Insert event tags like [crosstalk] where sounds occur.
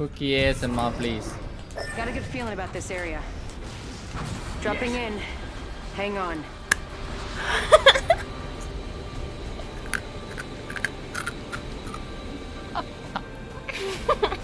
Cookie is and mom, please. Got a good feeling about this area. Dropping yes. in. Hang on. [laughs]